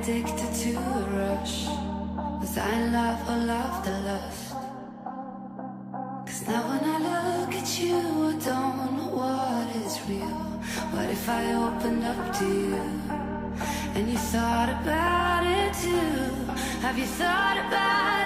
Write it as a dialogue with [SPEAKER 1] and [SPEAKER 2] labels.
[SPEAKER 1] addicted to the rush? Was I in love or love the lust? Cause now when I look at you, I don't know what is real. What if I opened up to you? And you thought about it too? Have you thought about it?